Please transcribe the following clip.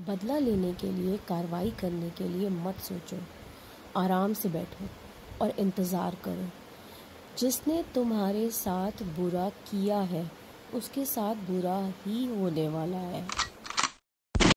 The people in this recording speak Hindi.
बदला लेने के लिए, कार्रवाई करने के लिए मत सोचो। आराम से बैठो और इंतज़ार करो। जिसने तुम्हारे साथ बुरा किया है, उसके साथ बुरा ही होने वाला है।